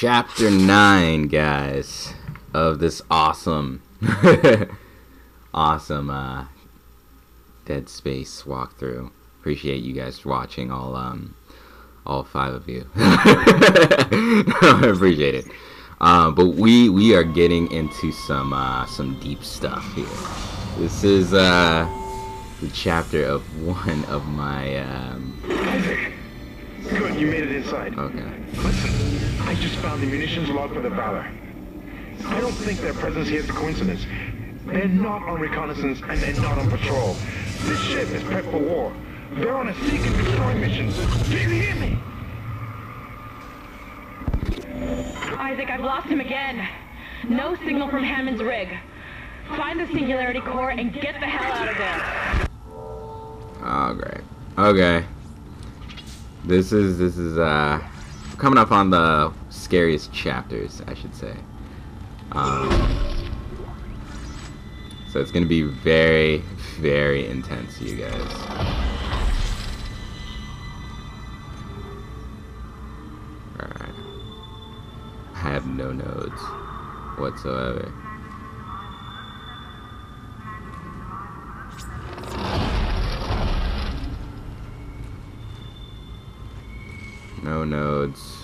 chapter 9, guys, of this awesome, awesome uh, Dead Space walkthrough. Appreciate you guys watching, all um, all five of you. I appreciate it. Uh, but we we are getting into some uh, some deep stuff here. This is uh, the chapter of one of my. Um... Good, you made it inside. Okay. Listen, I just found the munitions log for the Valor. I don't think their presence here is a coincidence. They're not on reconnaissance and they're not on patrol. This ship is prepped for war. They're on a seek and destroy mission. Do you hear me? Isaac, I've lost him again. No signal from Hammond's rig. Find the Singularity Core and get the hell out of there. Oh, great. Okay. This is, this is, uh, coming up on the scariest chapters, I should say. Um, so it's gonna be very, very intense, you guys. Alright. I have no nodes whatsoever. No nodes.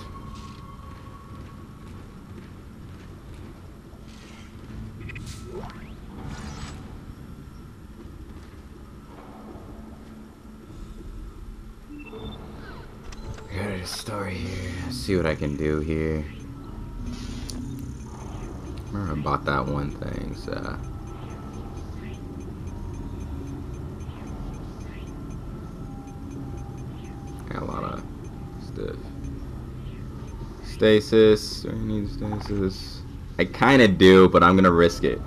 Got a story here. Let's see what I can do here. Remember I bought that one thing, so. Got a lot of stuff. Stasis. Do I need stasis? I kind of do, but I'm gonna risk it.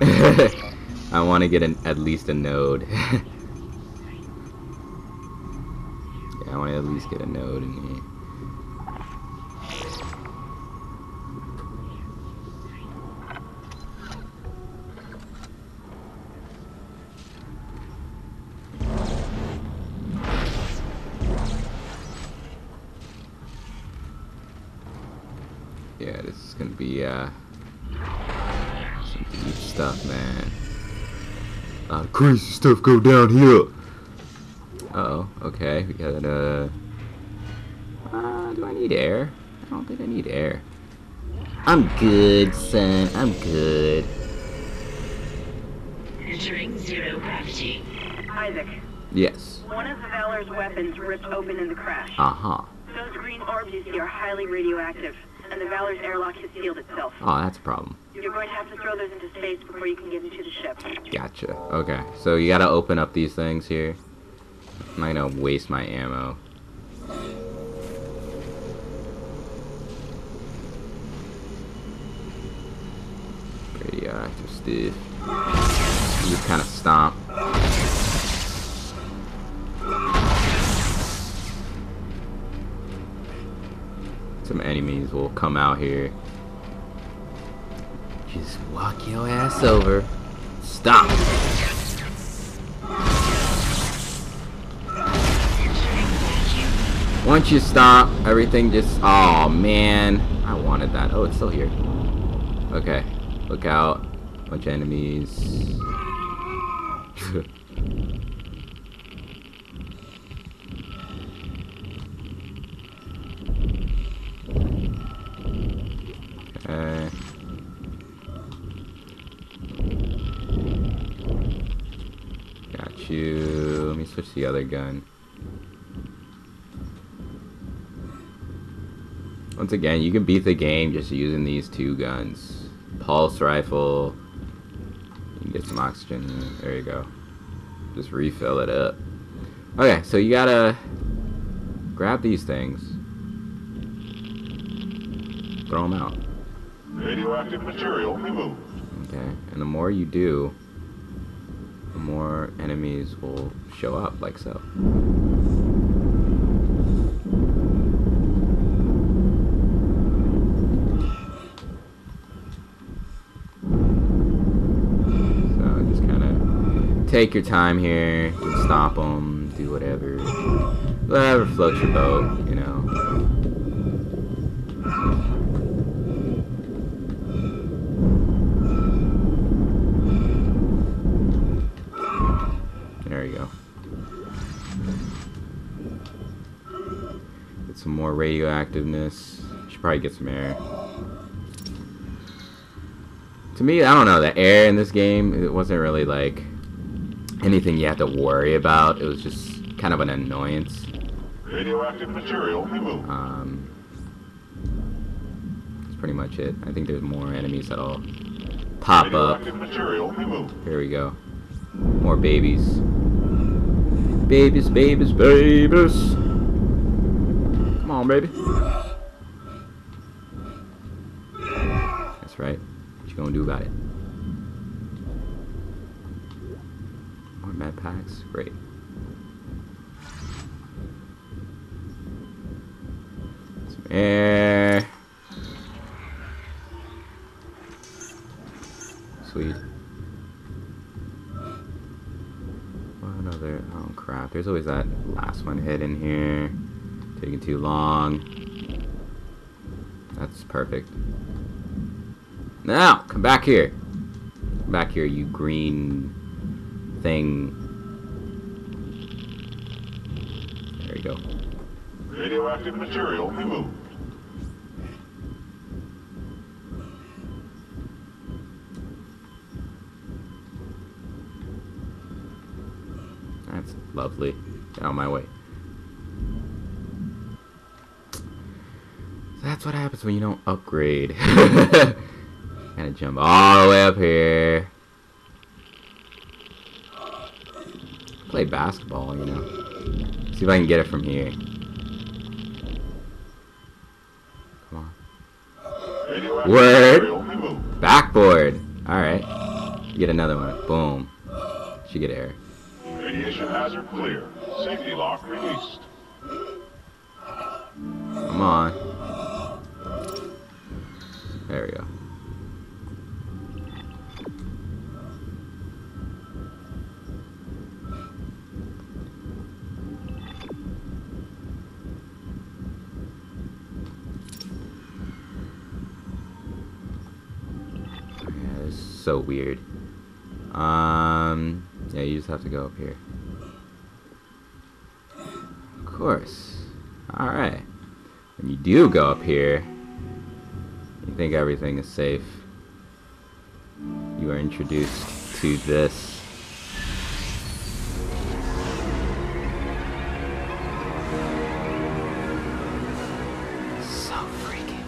I want to get an, at least a node. yeah, I want to at least get a node in here. Yeah, this is gonna be uh some deep stuff, man. A lot of crazy stuff go down here. Uh oh, okay, we got uh uh do I need air? I don't think I need air. I'm good, son. I'm good. Entering zero gravity. Isaac, Yes. one of the Valor's weapons ripped open in the crash. Uh-huh. Those green orbs you see are highly radioactive, and the Valor's airlock has sealed itself. Oh, that's a problem. You're going to have to throw those into space before you can get into the ship. Gotcha. Okay, so you gotta open up these things here. I'm not gonna waste my ammo. Radioactive uh, stuff. You just kind of stomp. Some enemies will come out here. Just walk your ass over. Stop. Once you stop, everything just. Oh man, I wanted that. Oh, it's still here. Okay, look out. Bunch of enemies. You. Let me switch the other gun. Once again, you can beat the game just using these two guns. Pulse rifle. You can get some oxygen. There you go. Just refill it up. Okay, so you gotta grab these things. Throw them out. Radioactive material removed. Okay, and the more you do, enemies will show up, like so. Take your time here, stop them, do whatever, whatever floats your boat, you know. More radioactiveness. Should probably get some air. To me, I don't know, the air in this game, it wasn't really like anything you had to worry about. It was just kind of an annoyance. Radioactive material removed. Um, that's pretty much it. I think there's more enemies that'll pop up. Radioactive material removed. Here we go. More babies. Babies, babies, babies. On, baby. That's right. What you gonna do about it? More med packs? Great. Some air. Sweet. What another? Oh crap! There's always that last one hidden here. Taking too long. That's perfect. Now, come back here. Come back here, you green thing. There you go. Radioactive material removed. That's lovely. Get out of my way. That's what happens when you don't upgrade. Gotta jump all the way up here. Play basketball, you know. See if I can get it from here. Come on. Word. Backboard. Alright. Get another one. Boom. Should get air. Radiation hazard clear. Safety lock released. Come on. Is so weird. Um, yeah, you just have to go up here. Of course. Alright. When you do go up here, think everything is safe. You are introduced to this. So freaky.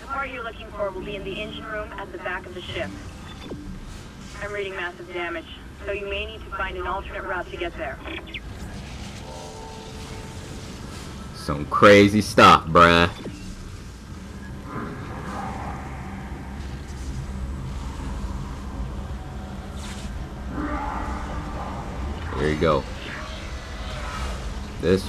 The part you're looking for will be in the engine room at the back of the ship. I'm reading massive damage, so you may need to find an alternate route to get there. Some crazy stuff, bruh. Go. This.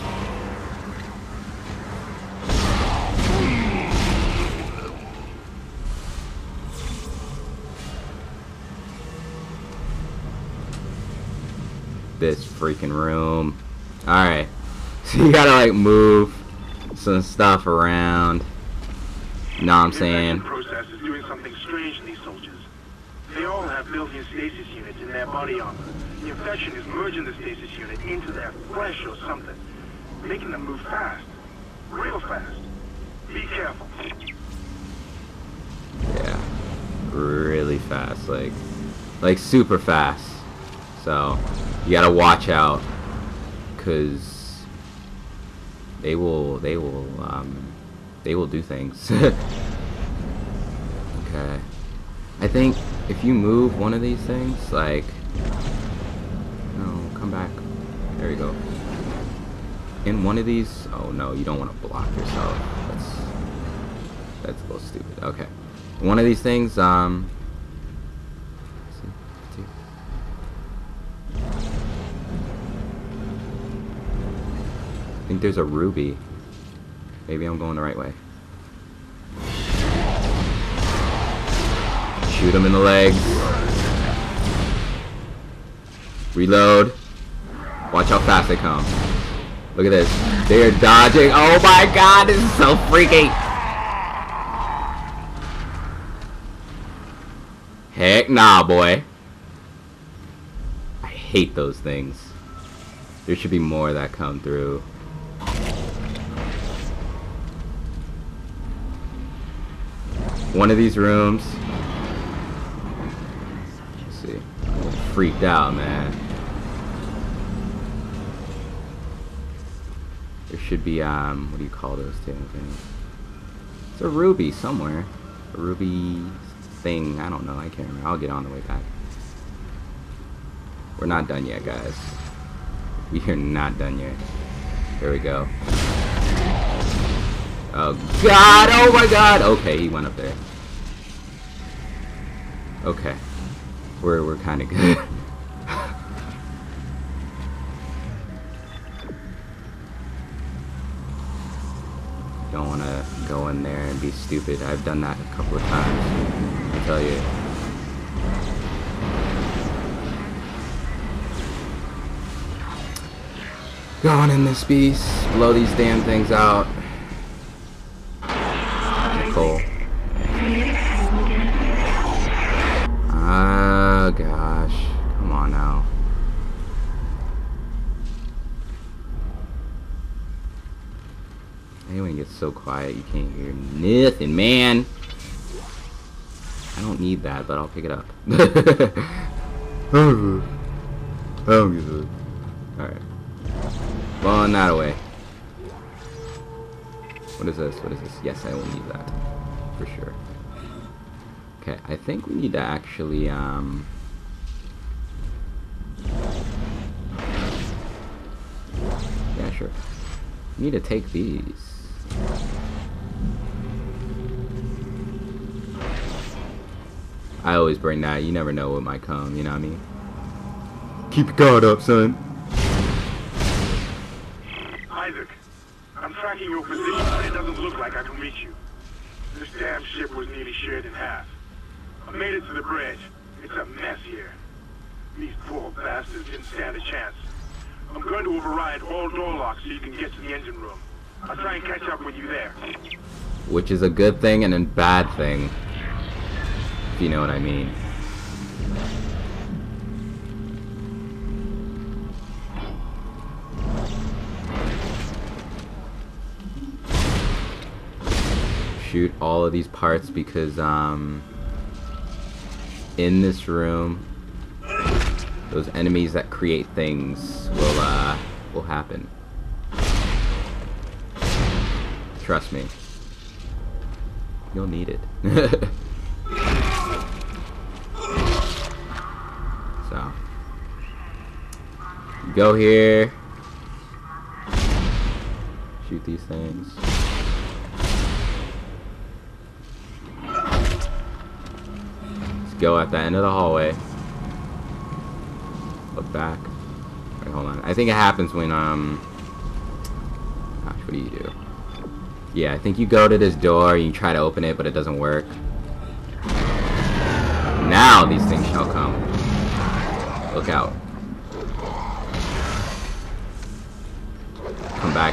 This freaking room. Alright. So you gotta like move some stuff around. Know what I'm saying? Built-in stasis units in their body armor. The infection is merging the stasis unit into their flesh or something, making them move fast, real fast. Be careful. Yeah. Really fast, like like super fast. So you gotta watch out cause they will they will um they will do things. okay. I think if you move one of these things, like no, come back. There you go. In one of these oh no, you don't want to block yourself. That's that's a little stupid. Okay. One of these things, um. I think there's a ruby. Maybe I'm going the right way. Shoot him in the legs. Reload. Watch how fast they come. Look at this. They are dodging. Oh my god, this is so freaky. Heck nah, boy. I hate those things. There should be more that come through. One of these rooms, See. Freaked out, man. There should be, um, what do you call those things? It's a ruby somewhere. A ruby thing. I don't know. I can't remember. I'll get on the way back. We're not done yet, guys. We are not done yet. There we go. Oh god, oh my god! Okay, he went up there. Okay. We're we're kinda good. Don't wanna go in there and be stupid. I've done that a couple of times. I tell you. Going in this beast, blow these damn things out. Cool. Oh gosh. Come on now. I hate when it gets so quiet you can't hear nothing, man. I don't need that, but I'll pick it up. oh, good. Alright. Blowing that away. What is this? What is this? Yes, I will need that. For sure. Okay, I think we need to actually, um... Yeah, sure. We need to take these. I always bring that. You never know what might come, you know what I mean? Keep your guard up, son. Isaac, I'm tracking your position, but it doesn't look like I can reach you. This damn ship was nearly shared in half. I made it to the bridge. It's a mess here. These poor bastards didn't stand a chance. I'm going to override all door locks so you can get to the engine room. I'll try and catch up with you there. Which is a good thing and a bad thing. You know what I mean. Shoot all of these parts because um in this room those enemies that create things will uh will happen. Trust me. You'll need it. Go here. Shoot these things. Let's go at the end of the hallway. Look back. Wait, hold on. I think it happens when, um... Gosh, what do you do? Yeah, I think you go to this door, you try to open it, but it doesn't work. Now these things shall come. Look out.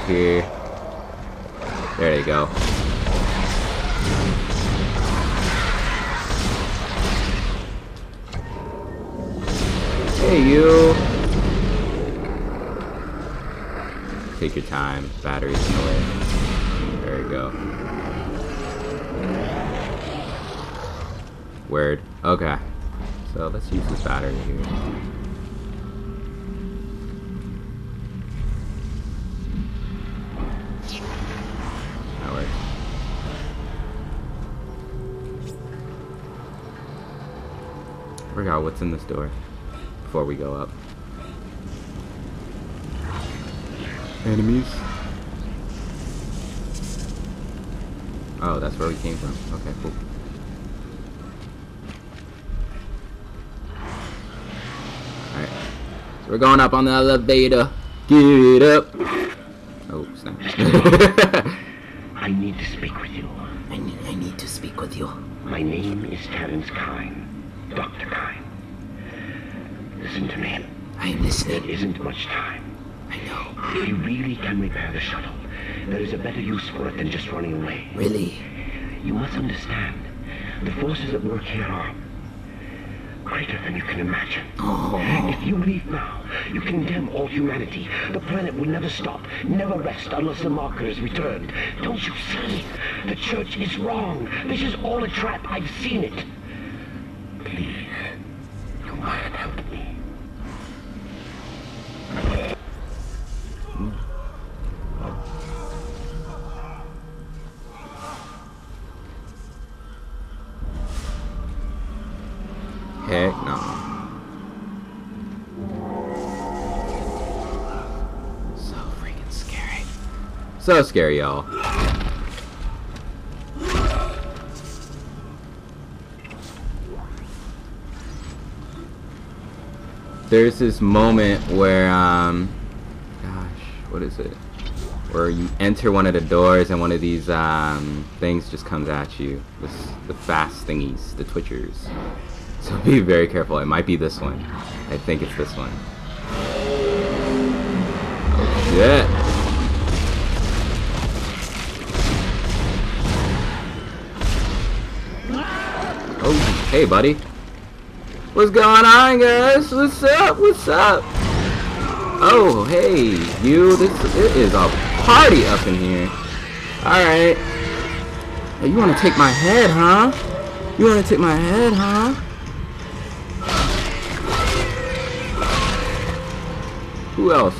Here. There you go. Hey, you. Take your time. Battery's in the way. There we go. Word. Okay. So let's use this battery here. Forgot what's in this door before we go up. Enemies. Oh, that's where we came from. Okay, cool. Alright. So we're going up on the elevator. Get up. Oh, snap. I need to speak with you. I need, I need to speak with you. My name is Terrence Kyne. Dr. Kyne. Listen to me. I am There listening. isn't much time. I know. If you really can repair the shuttle, there is a better use for it than just running away. Really? You must understand, the forces at work here are greater than you can imagine. Oh. If you leave now, you condemn all humanity. The planet will never stop, never rest unless the marker is returned. Don't you see? The church is wrong. This is all a trap. I've seen it. Please, you must help me. Heck no. So freaking scary. So scary, y'all. There's this moment where, um, what is it? Where you enter one of the doors and one of these um, things just comes at you. This, the fast thingies, the twitchers. So be very careful. It might be this one. I think it's this one. Oh shit. Oh, hey buddy. What's going on guys? What's up? What's up? Oh, hey, you. This it is a party up in here. Alright. Hey, you wanna take my head, huh? You wanna take my head, huh? Who else?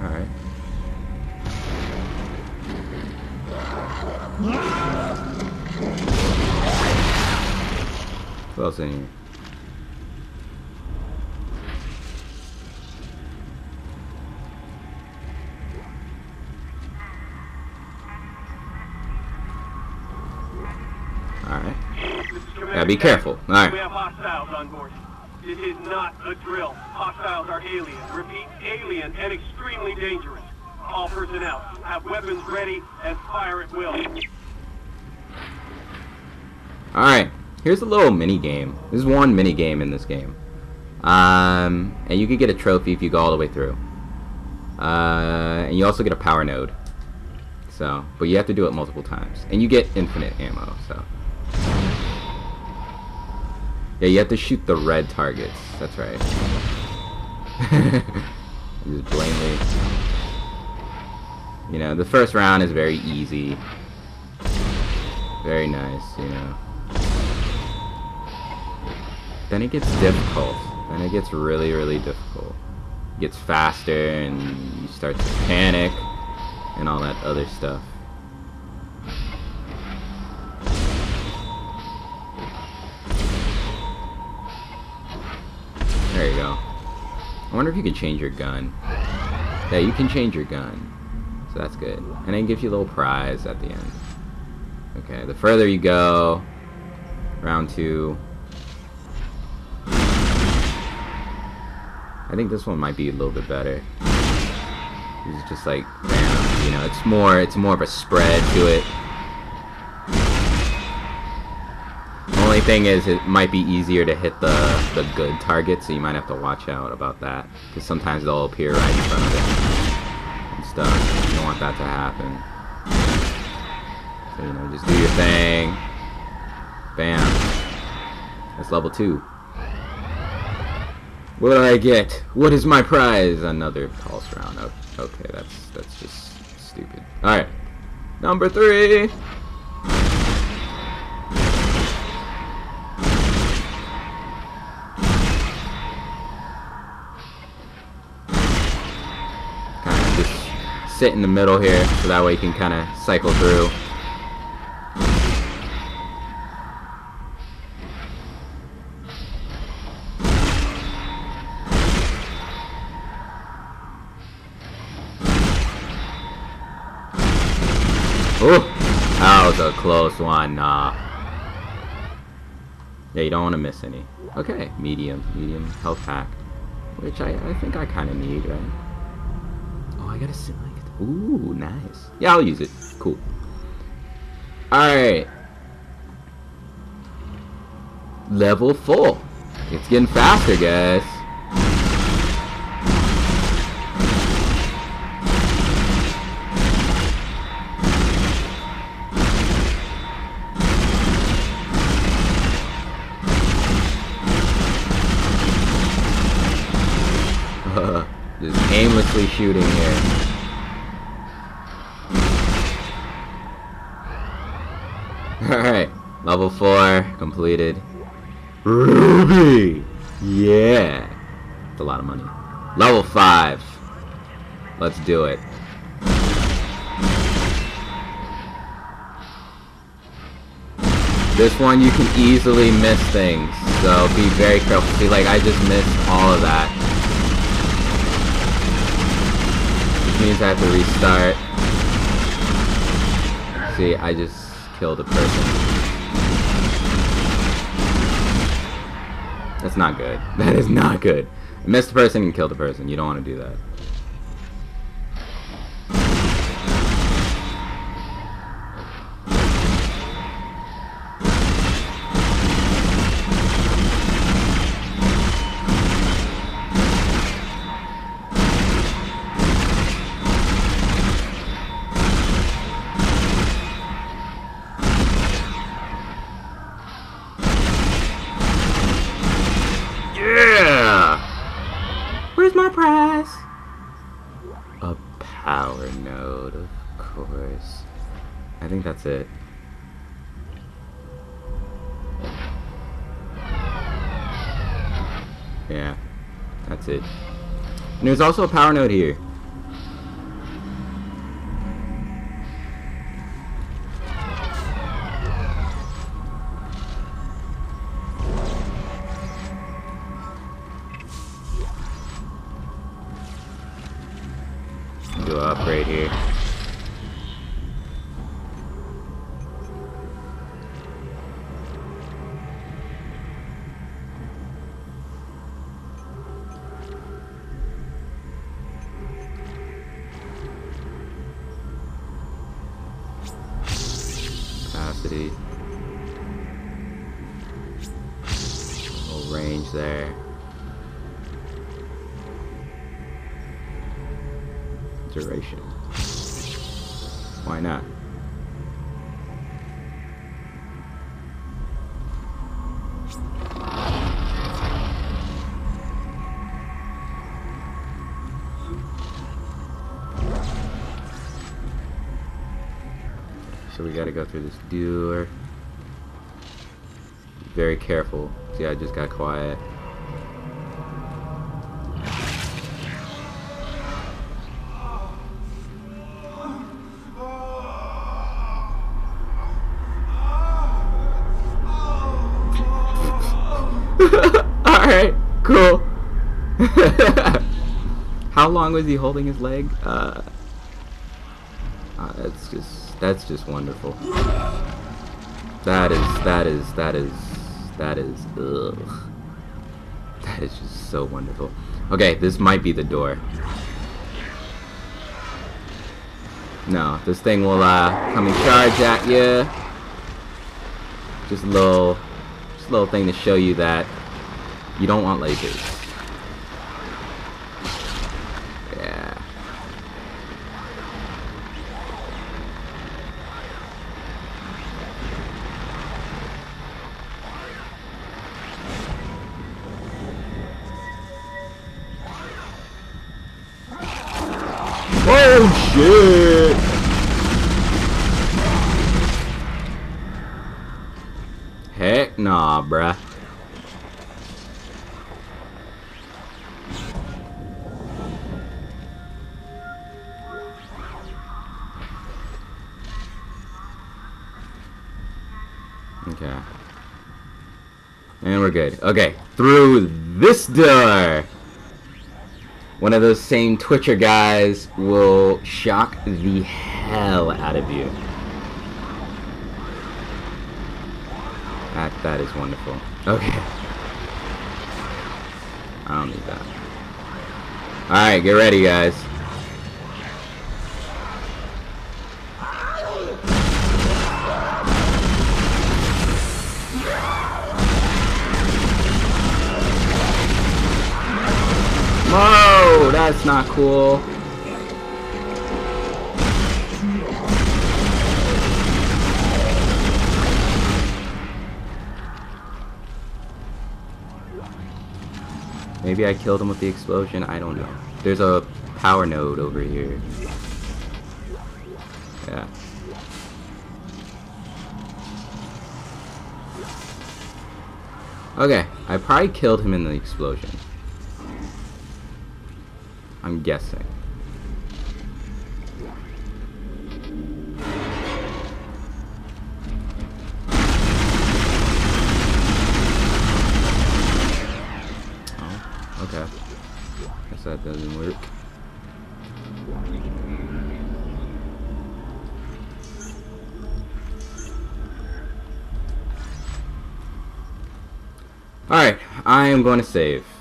Alright. Who else in here? Alright. Yeah, be careful. Alright. We have hostiles on board. This is not a drill. Hostiles are alien. Repeat, alien and extremely dangerous. All personnel have weapons ready and fire at will. Alright, here's a little mini game. There's one mini game in this game. Um, and you can get a trophy if you go all the way through. Uh, and you also get a power node. So, but you have to do it multiple times. And you get infinite ammo, so. Yeah, you have to shoot the red targets. That's right. Just blindly. You know, the first round is very easy. Very nice, you know. Then it gets difficult. Then it gets really, really difficult. It gets faster and you start to panic and all that other stuff. I wonder if you can change your gun. Yeah, you can change your gun. So that's good. And then it gives you a little prize at the end. Okay, the further you go, round two. I think this one might be a little bit better. It's just like, bam, you know, it's more, it's more of a spread to it. Thing is, it might be easier to hit the the good target, so you might have to watch out about that, because sometimes they'll appear right in front of it and stuff. You don't want that to happen. So, you know, just do your thing. Bam. That's level two. What do I get? What is my prize? Another pulse round. Okay, that's that's just stupid. Alright. Number three. Sit in the middle here, so that way you can kind of cycle through. Oh, that was a close one. Nah. Yeah, you don't want to miss any. Okay, medium, medium health pack, which I, I think I kind of need, right? Oh, I gotta select. Ooh, nice. Yeah, I'll use it. Cool. Alright. Level 4. It's getting faster, guys. aimlessly shooting level 4 completed. Ruby! Yeah! It's a lot of money. Level 5. Let's do it. This one you can easily miss things, so be very careful. See, like I just missed all of that. Which means I have to restart. See, I just killed a person. That's not good. That is not good. I missed a person and killed a person. You don't want to do that. Think that's it. Yeah, that's it. And there's also a power node here. Do an upgrade here. We gotta go through this door. Very careful. See, I just got quiet. Alright, cool. How long was he holding his leg? Uh, uh, that's just that's just wonderful. That is that is that is that is ugh. That is just so wonderful. Okay, this might be the door. No, this thing will uh, come and charge at you. Just a little, just a little thing to show you that you don't want lasers. Okay, through this door! One of those same Twitcher guys will shock the hell out of you. That, that is wonderful. Okay. I don't need that. Alright, get ready, guys. That's not cool. Maybe I killed him with the explosion. I don't know. There's a power node over here. Yeah. Okay, I probably killed him in the explosion. I'm guessing. Oh, okay. Guess that doesn't work. Alright, I am going to save.